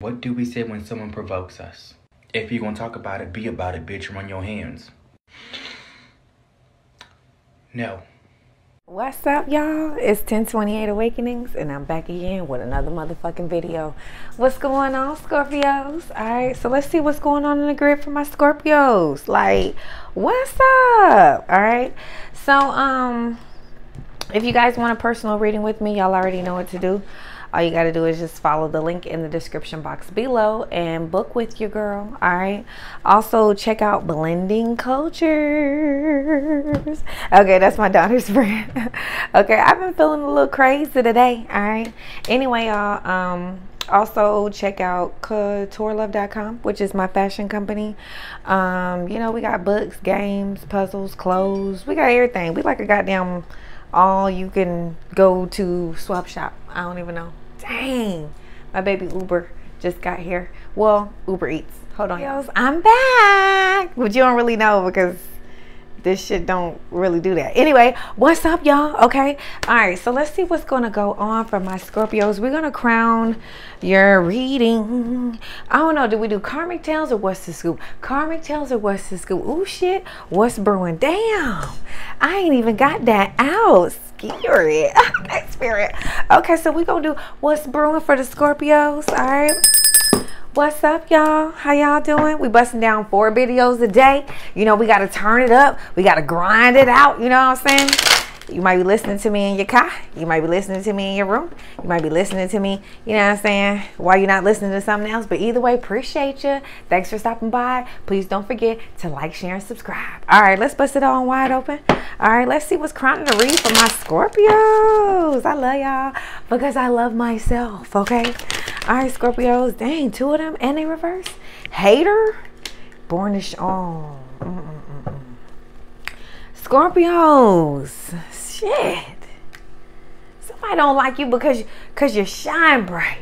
What do we say when someone provokes us? If you're gonna talk about it, be about it, bitch. Run your hands. No. What's up, y'all? It's 1028 Awakenings, and I'm back again with another motherfucking video. What's going on, Scorpios? All right, so let's see what's going on in the grid for my Scorpios. Like, what's up? All right, so um, if you guys want a personal reading with me, y'all already know what to do all you got to do is just follow the link in the description box below and book with your girl all right also check out blending cultures. Okay that's my daughter's friend okay i've been feeling a little crazy today all right anyway y'all um also check out coutureluv.com which is my fashion company. Um you know we got books games puzzles clothes we got everything. We like a goddamn all you can go to swap shop. I don't even know. Dang. My baby Uber just got here. Well, Uber Eats. Hold on. Yo, I'm back. But you don't really know because this shit don't really do that. Anyway, what's up, y'all? Okay. All right. So let's see what's going to go on for my Scorpios. We're going to crown your reading. I don't know. Do we do karmic tales or what's the scoop? Karmic tales or what's the scoop? Ooh, shit. What's brewing? Damn. I ain't even got that out. Spirit. okay, spirit. Okay, so we going to do what's brewing for the Scorpios. All right. What's up, y'all? How y'all doing? We busting down four videos a day. You know, we got to turn it up. We got to grind it out. You know what I'm saying? You might be listening to me in your car. You might be listening to me in your room. You might be listening to me, you know what I'm saying, while you're not listening to something else. But either way, appreciate you. Thanks for stopping by. Please don't forget to like, share, and subscribe. All right, let's bust it all wide open. All right, let's see what's crowning the read for my Scorpios. I love y'all because I love myself, okay? All right, Scorpios. Dang, two of them and they reverse. Hater. Born to... Oh. Mm -mm -mm Scorpios. Shit. Somebody don't like you because, because you shine bright.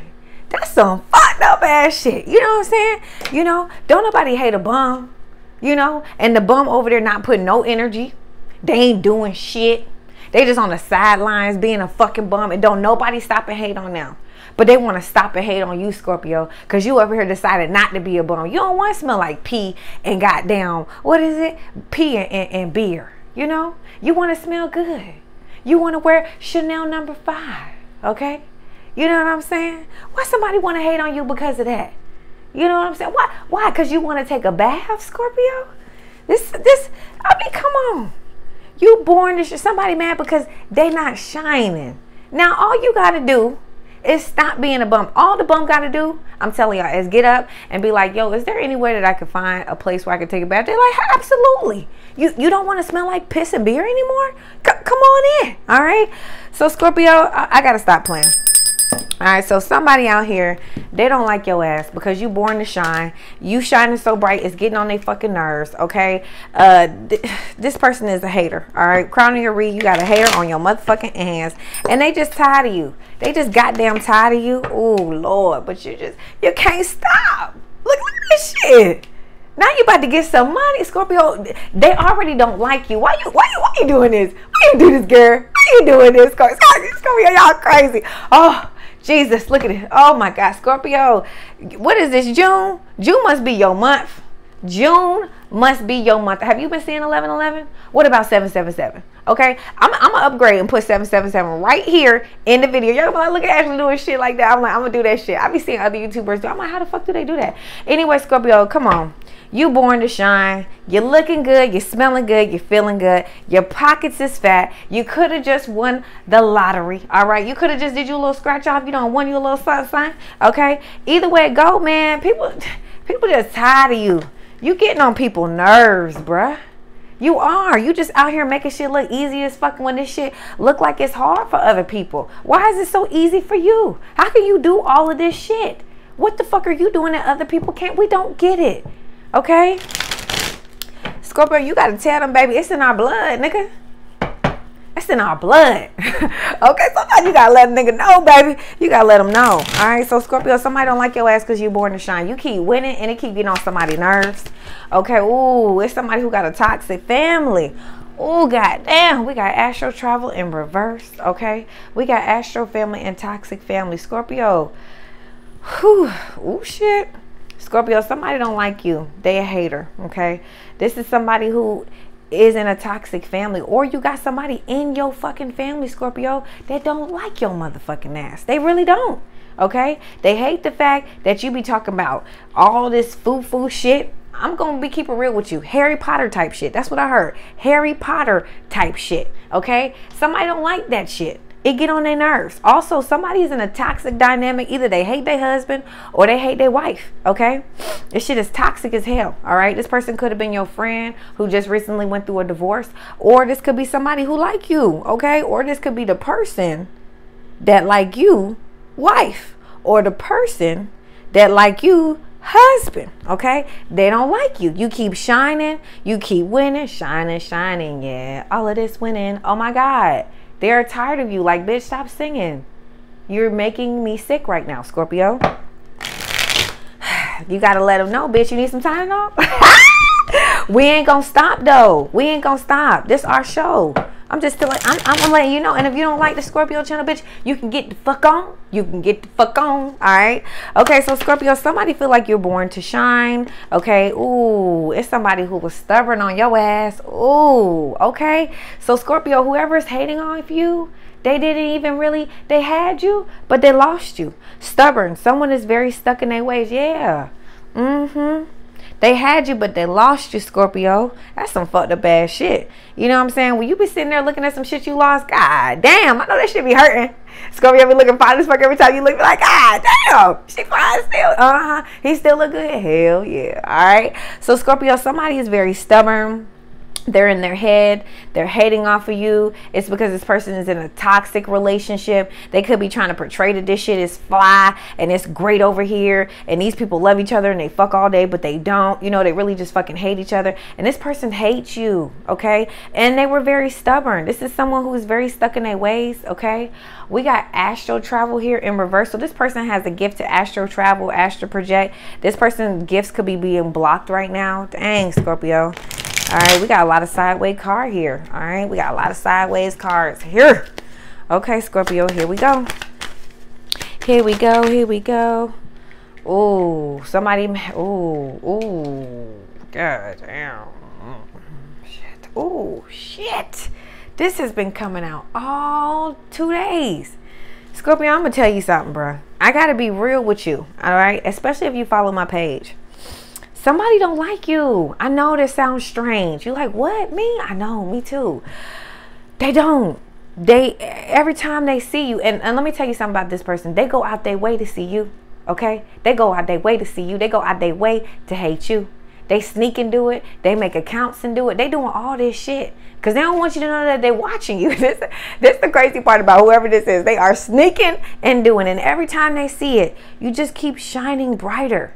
That's some fucked up ass shit. You know what I'm saying? You know, don't nobody hate a bum. You know? And the bum over there not putting no energy. They ain't doing shit. They just on the sidelines being a fucking bum and don't nobody stop and hate on them. But they want to stop and hate on you, Scorpio, because you over here decided not to be a bum. You don't want to smell like pee and goddamn, what is it? Pee and, and, and beer. You know? You want to smell good. You want to wear Chanel number five. Okay? You know what I'm saying? Why somebody want to hate on you because of that? You know what I'm saying? Why? Why? Because you want to take a bath, Scorpio? This, this, I mean, come on. You born to somebody mad because they not shining. Now, all you got to do is stop being a bum. All the bum got to do, I'm telling y'all, is get up and be like, yo, is there any way that I could find a place where I could take a bath? They're like, absolutely. You you don't want to smell like piss and beer anymore? C come on in. All right. So Scorpio, I, I got to stop playing. All right, so somebody out here, they don't like your ass because you born to shine. You shining so bright, it's getting on their fucking nerves, okay? Uh, th this person is a hater, all right? Crowning your read, you got a hater on your motherfucking hands, and they just tired of you. They just goddamn tired of you. Oh, Lord, but you just, you can't stop. Look, look at this shit. Now you about to get some money, Scorpio. They already don't like you. Why you why you why you doing this? Why you do this, girl? Why you doing this? Scorpio? Scorpio, y'all crazy. Oh, Jesus, look at it. Oh my God, Scorpio. What is this, June? June must be your month. June must be your month. Have you been seeing 1111? What about 777? Okay, I'm, I'm gonna upgrade and put 777 right here in the video. Y'all like, look at Ashley doing shit like that. I'm like, I'm gonna do that shit. I be seeing other YouTubers do. I'm like, how the fuck do they do that? Anyway, Scorpio, come on. You born to shine. You're looking good. You're smelling good. You're feeling good. Your pockets is fat. You could have just won the lottery. All right. You could have just did you a little scratch off. You don't won you a little something, something. Okay. Either way it go, man. People, people just tired of you. You getting on people's nerves, bruh. You are. You just out here making shit look easy as fucking when this shit look like it's hard for other people. Why is it so easy for you? How can you do all of this shit? What the fuck are you doing that other people can't? We don't get it. Okay? Scorpio, you gotta tell them, baby, it's in our blood, nigga. It's in our blood. okay, sometimes you gotta let a nigga know, baby. You gotta let them know. All right, so Scorpio, somebody don't like your ass because you're born to shine. You keep winning and it keep getting on somebody's nerves. Okay, ooh, it's somebody who got a toxic family. Oh, goddamn. We got Astral Travel in reverse, okay? We got Astro Family and Toxic Family. Scorpio, Whew. Oh shit. Scorpio, somebody don't like you. They a hater. Okay. This is somebody who is in a toxic family or you got somebody in your fucking family scorpio that don't like your motherfucking ass they really don't okay they hate the fact that you be talking about all this foo foo shit I'm gonna be keeping real with you. Harry Potter type shit. That's what I heard. Harry Potter type shit. Okay? Somebody don't like that shit. It get on their nerves. Also, somebody is in a toxic dynamic. Either they hate their husband or they hate their wife. Okay? This shit is toxic as hell. All right? This person could have been your friend who just recently went through a divorce. Or this could be somebody who like you. Okay? Or this could be the person that like you, wife. Or the person that like you, husband. Okay? They don't like you. You keep shining. You keep winning. Shining, shining. Yeah. All of this winning. Oh my God. They're tired of you. Like, bitch, stop singing. You're making me sick right now, Scorpio. You gotta let them know, bitch. You need some time off. we ain't gonna stop though. We ain't gonna stop. This our show. I'm just telling. I'm, I'm letting you know. And if you don't like the Scorpio channel, bitch, you can get the fuck on. You can get the fuck on. All right. Okay. So Scorpio, somebody feel like you're born to shine. Okay. Ooh, it's somebody who was stubborn on your ass. Ooh. Okay. So Scorpio, whoever's hating on you, they didn't even really. They had you, but they lost you. Stubborn. Someone is very stuck in their ways. Yeah. Mm-hmm. They had you, but they lost you, Scorpio. That's some fucked up ass shit. You know what I'm saying? When you be sitting there looking at some shit you lost, god damn, I know that shit be hurting. Scorpio be looking fine as fuck every time you look like, god damn, she fine still. Uh-huh. He still look good. Hell yeah. All right. So Scorpio, somebody is very stubborn they're in their head they're hating off of you. It's because this person is in a toxic relationship. They could be trying to portray that this shit is fly and it's great over here and these people love each other and they fuck all day but they don't. You know they really just fucking hate each other. And this person hates you okay? And they were very stubborn. This is someone who is very stuck in their ways okay? We got astral travel here in reverse. So this person has a gift to astral travel astral project. This person's gifts could be being blocked right now. Dang scorpio all right, we got a lot of sideways car here. All right, we got a lot of sideways cards here. Okay, Scorpio, here we go. Here we go, here we go. Oh, somebody, oh, oh, god damn. Shit, oh, shit. This has been coming out all two days. Scorpio, I'm gonna tell you something, bro. I gotta be real with you, all right? Especially if you follow my page somebody don't like you. I know this sounds strange. You're like, what? Me? I know, me too. They don't. They every time they see you, and, and let me tell you something about this person. They go out their way to see you. Okay? They go out their way to see you. They go out their way to hate you. They sneak and do it. They make accounts and do it. They doing all this shit because they don't want you to know that they're watching you. this, this the crazy part about whoever this is. They are sneaking and doing, it. and every time they see it, you just keep shining brighter.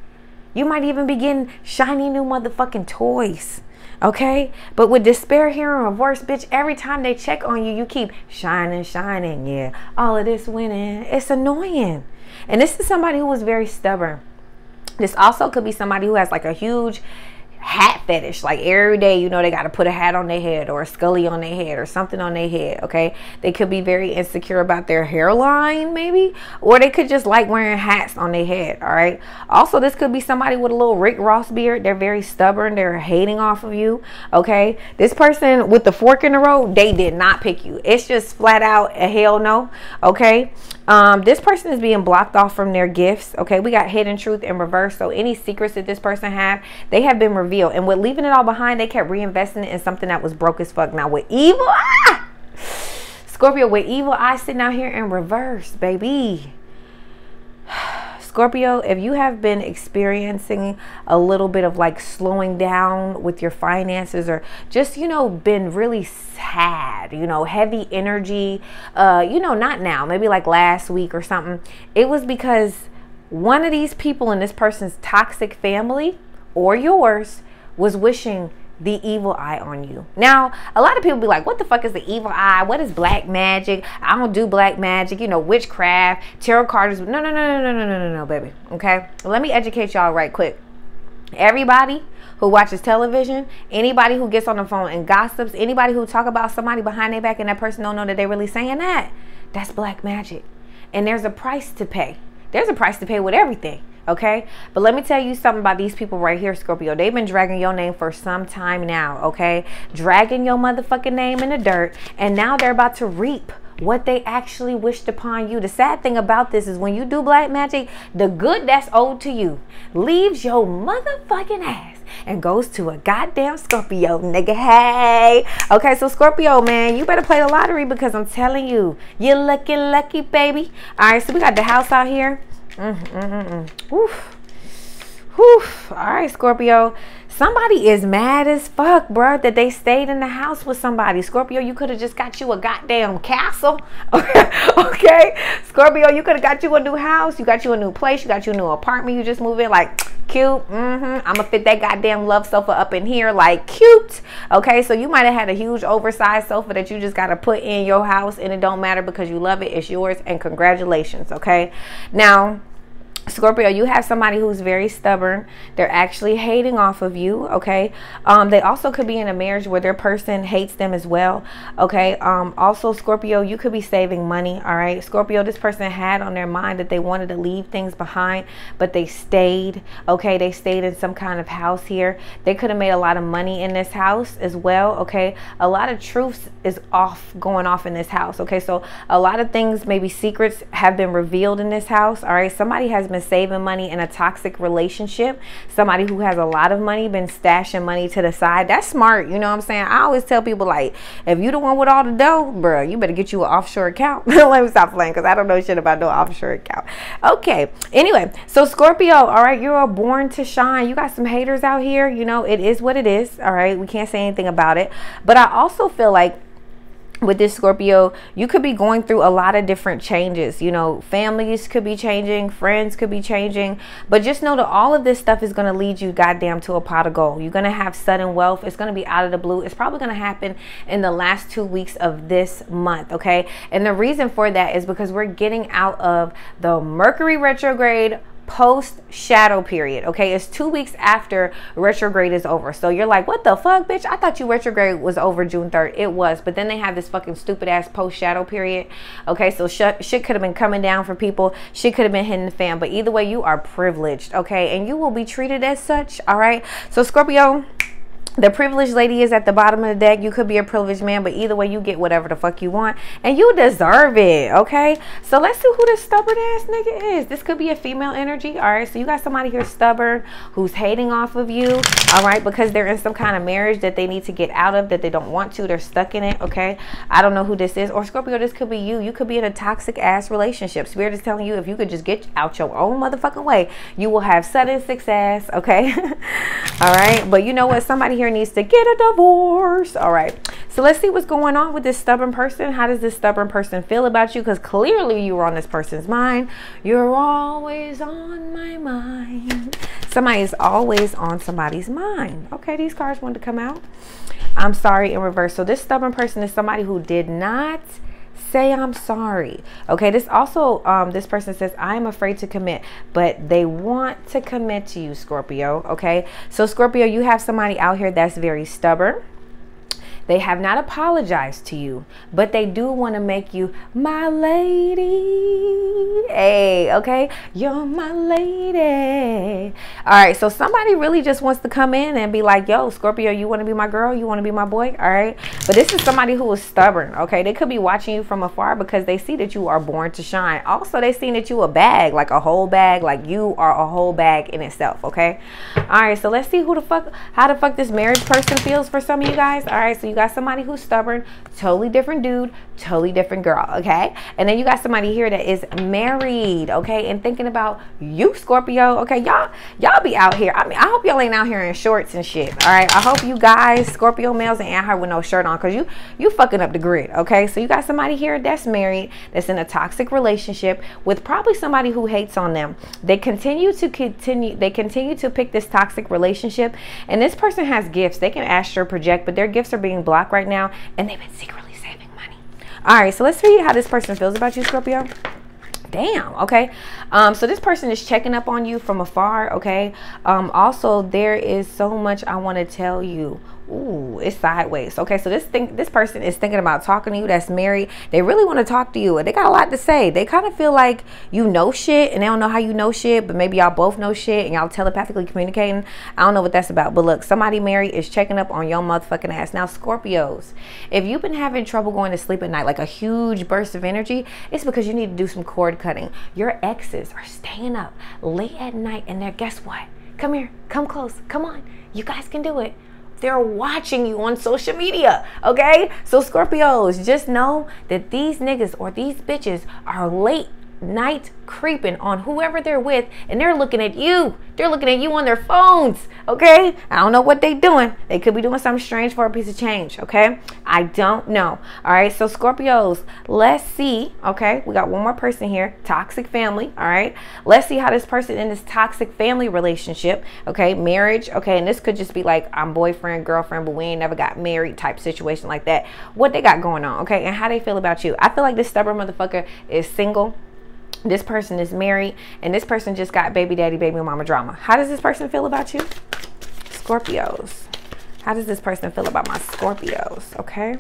You might even be getting shiny new motherfucking toys. Okay? But with despair here in reverse, bitch, every time they check on you, you keep shining, shining. Yeah. All of this winning. It's annoying. And this is somebody who was very stubborn. This also could be somebody who has like a huge hat fetish. Like every day, you know, they got to put a hat on their head or a scully on their head or something on their head. Okay. They could be very insecure about their hairline, maybe, or they could just like wearing hats on their head. All right. Also, this could be somebody with a little Rick Ross beard. They're very stubborn. They're hating off of you. Okay. This person with the fork in the road, they did not pick you. It's just flat out a hell no. Okay. Um, this person is being blocked off from their gifts. Okay. We got hidden truth in reverse. So any secrets that this person have, they have been revealed. And with leaving it all behind, they kept reinvesting it in something that was broke as fuck. Now with evil, ah! Scorpio, with evil eye sitting out here in reverse, baby. Scorpio, if you have been experiencing a little bit of like slowing down with your finances or just, you know, been really sad, you know, heavy energy, uh, you know, not now, maybe like last week or something, it was because one of these people in this person's toxic family or yours was wishing the evil eye on you. Now, a lot of people be like, what the fuck is the evil eye? What is black magic? I don't do black magic, you know, witchcraft, tarot cards. No, no, no, no, no, no, no, no, no, baby. Okay? Let me educate y'all right quick. Everybody who watches television, anybody who gets on the phone and gossips, anybody who talk about somebody behind their back and that person don't know that they're really saying that, that's black magic. And there's a price to pay there's a price to pay with everything. Okay, but let me tell you something about these people right here, Scorpio. They've been dragging your name for some time now, okay? Dragging your motherfucking name in the dirt, and now they're about to reap what they actually wished upon you. The sad thing about this is when you do black magic, the good that's owed to you leaves your motherfucking ass and goes to a goddamn Scorpio, nigga. Hey. Okay, so Scorpio, man, you better play the lottery because I'm telling you, you're lucky, lucky, baby. All right, so we got the house out here. Mm. Oof. Oof. All right, Scorpio. Somebody is mad as fuck, bro, that they stayed in the house with somebody. Scorpio, you could have just got you a goddamn castle. okay? Scorpio, you could have got you a new house. You got you a new place. You got you a new apartment. You just move in like cute. Mm-hmm. I'm gonna fit that goddamn love sofa up in here like cute. Okay, so you might have had a huge oversized sofa that you just gotta put in your house and it don't matter because you love it. It's yours and congratulations. Okay. Now Scorpio, you have somebody who's very stubborn. They're actually hating off of you, okay? Um, they also could be in a marriage where their person hates them as well, okay? Um, also, Scorpio, you could be saving money, all right? Scorpio, this person had on their mind that they wanted to leave things behind, but they stayed, okay? They stayed in some kind of house here. They could have made a lot of money in this house as well, okay? A lot of truths is off, going off in this house, okay? So a lot of things, maybe secrets have been revealed in this house, all right? Somebody has been saving money in a toxic relationship, somebody who has a lot of money been stashing money to the side. That's smart. You know what I'm saying? I always tell people like, if you the one with all the dough, bro, you better get you an offshore account. Let me stop playing because I don't know shit about no offshore account. Okay. Anyway, so Scorpio, all right, you're born to shine. You got some haters out here. You know, it is what it is. All right. We can't say anything about it. But I also feel like with this Scorpio, you could be going through a lot of different changes. You know, families could be changing, friends could be changing, but just know that all of this stuff is going to lead you goddamn to a pot of gold. You're going to have sudden wealth. It's going to be out of the blue. It's probably going to happen in the last two weeks of this month, okay? And the reason for that is because we're getting out of the Mercury retrograde post shadow period. Okay, it's two weeks after retrograde is over. So you're like, what the fuck, bitch? I thought you retrograde was over June 3rd. It was, but then they have this fucking stupid ass post shadow period. Okay, so shit, shit could have been coming down for people. Shit could have been hitting the fan. But either way, you are privileged. Okay, and you will be treated as such. All right, so Scorpio the privileged lady is at the bottom of the deck. You could be a privileged man, but either way, you get whatever the fuck you want, and you deserve it. Okay, so let's see who this stubborn ass nigga is. This could be a female energy. All right, so you got somebody here stubborn who's hating off of you. All right, because they're in some kind of marriage that they need to get out of that they don't want to. They're stuck in it. Okay, I don't know who this is, or Scorpio. This could be you. You could be in a toxic ass relationship. Spirit is telling you if you could just get out your own motherfucking way, you will have sudden success. Okay, all right, but you know what? Somebody here needs to get a divorce. All right. So let's see what's going on with this stubborn person. How does this stubborn person feel about you? Because clearly you were on this person's mind. You're always on my mind. Somebody is always on somebody's mind. Okay, these cards wanted to come out. I'm sorry in reverse. So this stubborn person is somebody who did not say I'm sorry. Okay, this also, um, this person says, I'm afraid to commit, but they want to commit to you, Scorpio. Okay, so Scorpio, you have somebody out here that's very stubborn they have not apologized to you, but they do want to make you my lady. Hey, okay? You're my lady. All right, so somebody really just wants to come in and be like, yo, Scorpio, you want to be my girl? You want to be my boy? All right. But this is somebody who is stubborn, okay? They could be watching you from afar because they see that you are born to shine. Also, they see that you a bag, like a whole bag, like you are a whole bag in itself, okay? All right, so let's see who the fuck, how the fuck this marriage person feels for some of you guys. All right, so you got somebody who's stubborn, totally different dude, totally different girl, okay? And then you got somebody here that is married, okay? And thinking about you, Scorpio, okay? Y'all, y'all be out here. I mean, I hope y'all ain't out here in shorts and shit, all right? I hope you guys, Scorpio males, ain't here with no shirt on because you, you fucking up the grid, okay? So you got somebody here that's married, that's in a toxic relationship with probably somebody who hates on them. They continue to continue, they continue to pick this toxic relationship, and this person has gifts. They can astral project, but their gifts are being blocked right now, and they've been secretly saving money. All right, so let's see how this person feels about you, Scorpio. Damn okay. Um so this person is checking up on you from afar okay. Um also there is so much i want to tell you Ooh, it's sideways. Okay, so this thing, this person is thinking about talking to you. That's married. They really want to talk to you, and they got a lot to say. They kind of feel like you know shit, and they don't know how you know shit, but maybe y'all both know shit, and y'all telepathically communicating. I don't know what that's about, but look, somebody married is checking up on your motherfucking ass. Now, Scorpios, if you've been having trouble going to sleep at night, like a huge burst of energy, it's because you need to do some cord cutting. Your exes are staying up late at night, and they're guess what? Come here, come close, come on. You guys can do it they're watching you on social media, okay? So, Scorpios, just know that these niggas or these bitches are late night creeping on whoever they're with and they're looking at you. They're looking at you on their phones, okay? I don't know what they're doing. They could be doing something strange for a piece of change, okay? I don't know. All right, so Scorpios, let's see, okay? We got one more person here, toxic family, all right? Let's see how this person in this toxic family relationship, okay? Marriage, okay? And this could just be like I'm boyfriend, girlfriend, but we ain't never got married type situation like that. What they got going on, okay? And how they feel about you. I feel like this stubborn motherfucker is single this person is married and this person just got baby daddy baby mama drama how does this person feel about you scorpios how does this person feel about my scorpios okay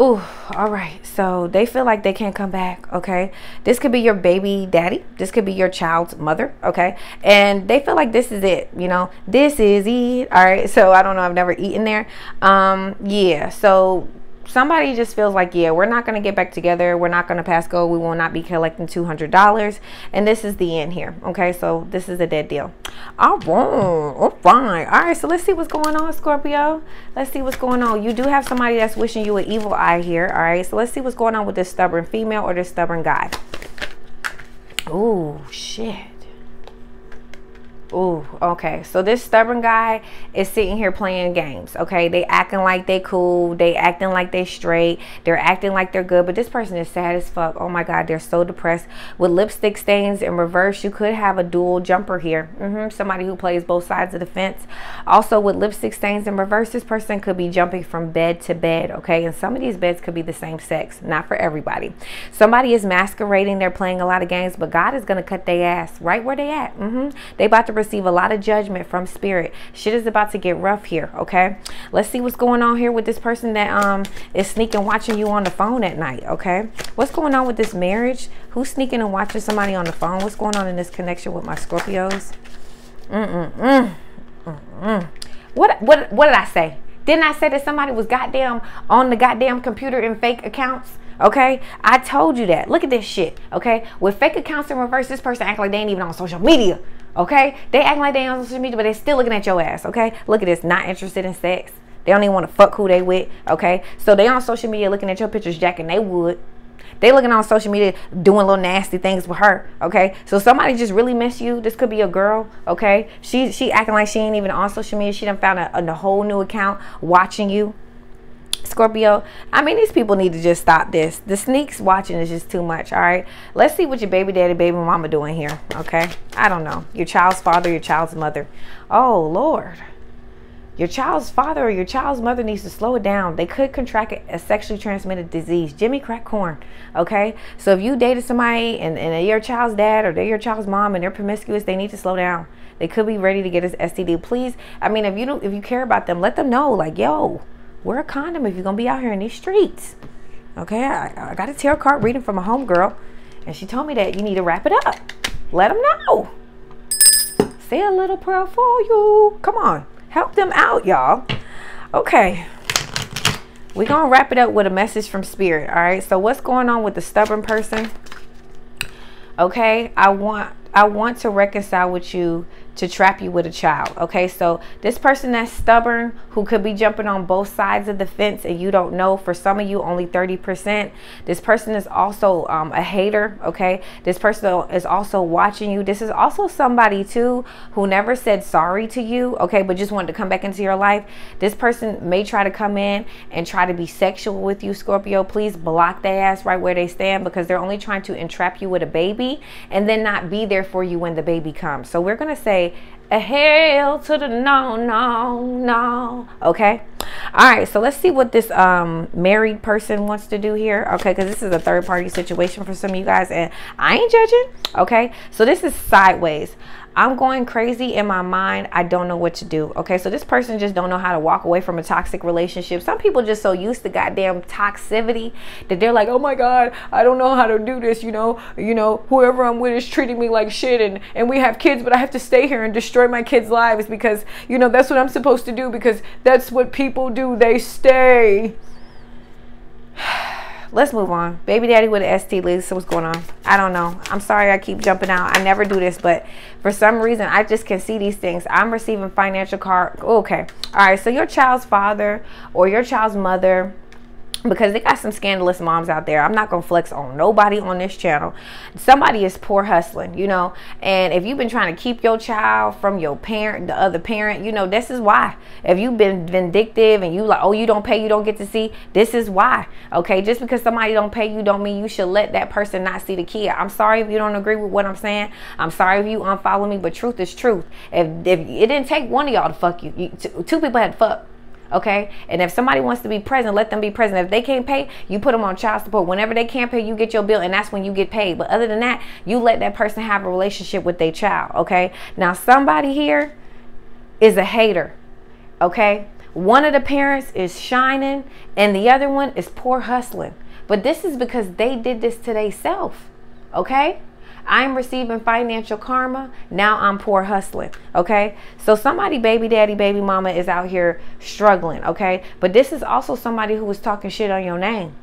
Ooh, all right. So they feel like they can't come back. Okay. This could be your baby daddy. This could be your child's mother. Okay. And they feel like this is it. You know, this is it. All right. So I don't know. I've never eaten there. Um, yeah. So somebody just feels like, yeah, we're not going to get back together. We're not going to pass go. We will not be collecting $200. And this is the end here. Okay, so this is a dead deal. All right, all right. All right, so let's see what's going on, Scorpio. Let's see what's going on. You do have somebody that's wishing you an evil eye here. All right, so let's see what's going on with this stubborn female or this stubborn guy. Oh, shit. Ooh, okay. So this stubborn guy is sitting here playing games. Okay, they acting like they cool. They acting like they straight. They're acting like they're good. But this person is sad as fuck. Oh my god, they're so depressed. With lipstick stains in reverse, you could have a dual jumper here. Mm-hmm. Somebody who plays both sides of the fence. Also, with lipstick stains in reverse, this person could be jumping from bed to bed. Okay, and some of these beds could be the same sex. Not for everybody. Somebody is masquerading. They're playing a lot of games, but God is gonna cut their ass right where they at. Mm-hmm. They about to receive a lot of judgment from spirit. Shit is about to get rough here, okay? Let's see what's going on here with this person that um is sneaking watching you on the phone at night, okay? What's going on with this marriage? Who's sneaking and watching somebody on the phone? What's going on in this connection with my Scorpios? Mm-mm-mm. Mm-mm. What, what, what did I say? Didn't I say that somebody was goddamn on the goddamn computer in fake accounts? Okay, I told you that. Look at this shit. Okay, with fake accounts in reverse, this person act like they ain't even on social media. Okay, they acting like they on social media, but they still looking at your ass. Okay, look at this. Not interested in sex. They don't even want to fuck who they with. Okay, so they on social media looking at your pictures, jacking they would. They looking on social media doing little nasty things with her. Okay, so somebody just really miss you. This could be a girl. Okay, she she acting like she ain't even on social media. She done found a, a whole new account watching you. Scorpio, I mean, these people need to just stop this. The sneaks watching is just too much. All right. Let's see what your baby daddy, baby mama doing here. Okay. I don't know. Your child's father, your child's mother. Oh, Lord. Your child's father or your child's mother needs to slow it down. They could contract a sexually transmitted disease. Jimmy crack corn. Okay. So if you dated somebody and, and your child's dad or they're your child's mom and they're promiscuous, they need to slow down. They could be ready to get this STD. Please, I mean, if you don't, if you care about them, let them know. Like, yo, wear a condom if you're gonna be out here in these streets. Okay, I, I got a tarot card reading from a homegirl, and she told me that you need to wrap it up. Let them know. Say a little prayer for you. Come on, help them out, y'all. Okay, we're gonna wrap it up with a message from spirit. All right, so what's going on with the stubborn person? Okay, I want I want to reconcile with you to trap you with a child. Okay, so this person that's stubborn, who could be jumping on both sides of the fence and you don't know, for some of you, only 30%. This person is also um, a hater. Okay, this person is also watching you. This is also somebody too who never said sorry to you. Okay, but just wanted to come back into your life. This person may try to come in and try to be sexual with you, Scorpio. Please block their ass right where they stand because they're only trying to entrap you with a baby and then not be there for you when the baby comes. So we're going to say, Okay a hail to the no, no, no. Okay. All right. So let's see what this um, married person wants to do here. Okay. Because this is a third party situation for some of you guys. And I ain't judging. Okay. So this is sideways. I'm going crazy in my mind. I don't know what to do. Okay, so this person just don't know how to walk away from a toxic relationship. Some people just so used to goddamn toxicity that they're like, oh my god, I don't know how to do this. You know, you know, whoever I'm with is treating me like shit, and and we have kids, but I have to stay here and destroy my kids' lives because you know that's what I'm supposed to do because that's what people do. They stay let's move on. Baby daddy with an ST, Lisa, what's going on? I don't know. I'm sorry I keep jumping out. I never do this, but for some reason, I just can see these things. I'm receiving financial card. Okay. All right. So your child's father or your child's mother because they got some scandalous moms out there. I'm not gonna flex on nobody on this channel. Somebody is poor hustling, you know. And if you've been trying to keep your child from your parent, the other parent, you know, this is why. If you've been vindictive and you like, oh, you don't pay, you don't get to see. This is why. Okay, just because somebody don't pay you, don't mean you should let that person not see the kid. I'm sorry if you don't agree with what I'm saying. I'm sorry if you unfollow me, but truth is truth. If if it didn't take one of y'all to fuck you, you two people had to fuck okay? And if somebody wants to be present, let them be present. If they can't pay, you put them on child support. Whenever they can't pay, you get your bill, and that's when you get paid. But other than that, you let that person have a relationship with their child, okay? Now, somebody here is a hater, okay? One of the parents is shining, and the other one is poor hustling. But this is because they did this to themselves, okay? I'm receiving financial karma. Now I'm poor hustling. Okay. So somebody, baby daddy, baby mama is out here struggling. Okay. But this is also somebody who was talking shit on your name.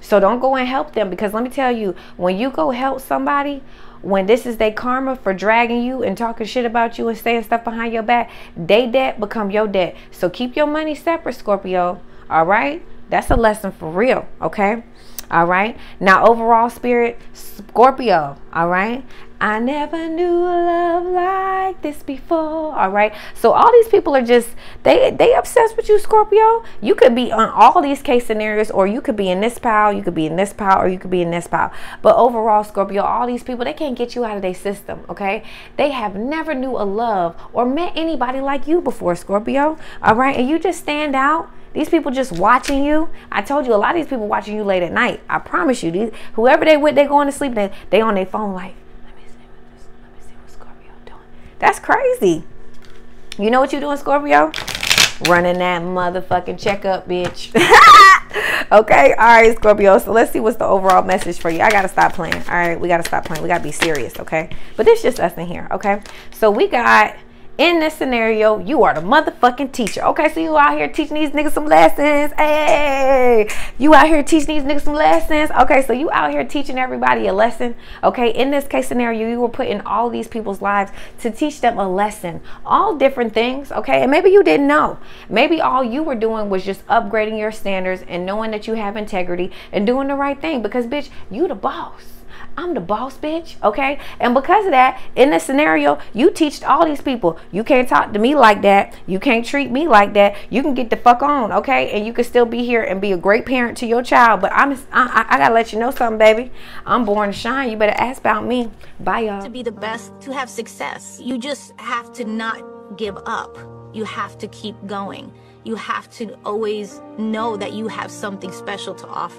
So don't go and help them because let me tell you, when you go help somebody, when this is their karma for dragging you and talking shit about you and saying stuff behind your back, they debt become your debt. So keep your money separate, Scorpio. All right? That's a lesson for real, okay? All right. Now, overall spirit, Scorpio. All right. I never knew a love like this before. All right. So all these people are just they they obsessed with you, Scorpio. You could be on all these case scenarios, or you could be in this pile, you could be in this pile, or you could be in this pile. But overall, Scorpio, all these people they can't get you out of their system. Okay. They have never knew a love or met anybody like you before, Scorpio. All right. And you just stand out these people just watching you. I told you a lot of these people watching you late at night. I promise you, these whoever they with, they going to sleep. They they on their phone like, let me see what let me see what Scorpio doing. That's crazy. You know what you doing, Scorpio? Running that motherfucking checkup, bitch. okay, all right, Scorpio. So let's see what's the overall message for you. I gotta stop playing. All right, we gotta stop playing. We gotta be serious, okay? But this just us in here, okay? So we got in this scenario, you are the motherfucking teacher. Okay, so you out here teaching these niggas some lessons. Hey, you out here teaching these niggas some lessons. Okay, so you out here teaching everybody a lesson. Okay, in this case scenario, you were put in all these people's lives to teach them a lesson. All different things. Okay, and maybe you didn't know. Maybe all you were doing was just upgrading your standards and knowing that you have integrity and doing the right thing because, bitch, you the boss. I'm the boss bitch, okay? And because of that, in this scenario, you teach all these people, you can't talk to me like that. You can't treat me like that. You can get the fuck on, okay? And you can still be here and be a great parent to your child. But I'm, I, I gotta let you know something, baby. I'm born to shine. You better ask about me. Bye, y'all. To be the best, to have success, you just have to not give up. You have to keep going. You have to always know that you have something special to offer.